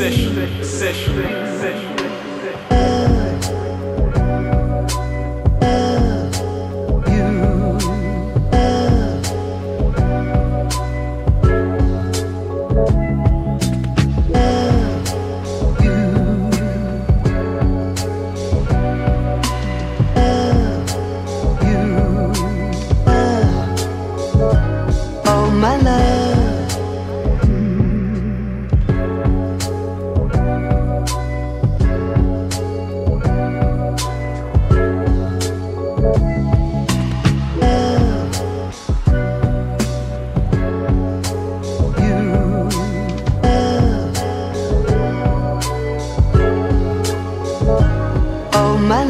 session, session, session. Oh, my love. My